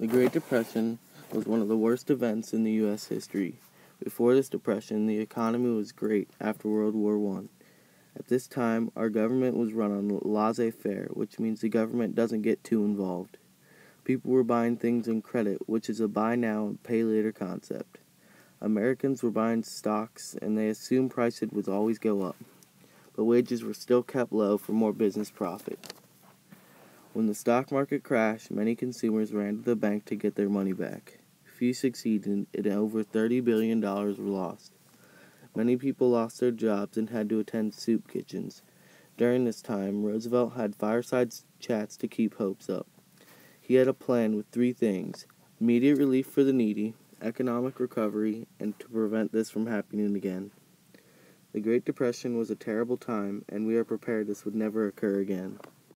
The Great Depression was one of the worst events in the U.S. history. Before this depression, the economy was great after World War I. At this time, our government was run on laissez faire, which means the government doesn't get too involved. People were buying things in credit, which is a buy now and pay later concept. Americans were buying stocks and they assumed prices would always go up, but wages were still kept low for more business profit. When the stock market crashed, many consumers ran to the bank to get their money back. Few succeeded, and over $30 billion were lost. Many people lost their jobs and had to attend soup kitchens. During this time, Roosevelt had fireside chats to keep hopes up. He had a plan with three things immediate relief for the needy, economic recovery, and to prevent this from happening again. The Great Depression was a terrible time, and we are prepared this would never occur again.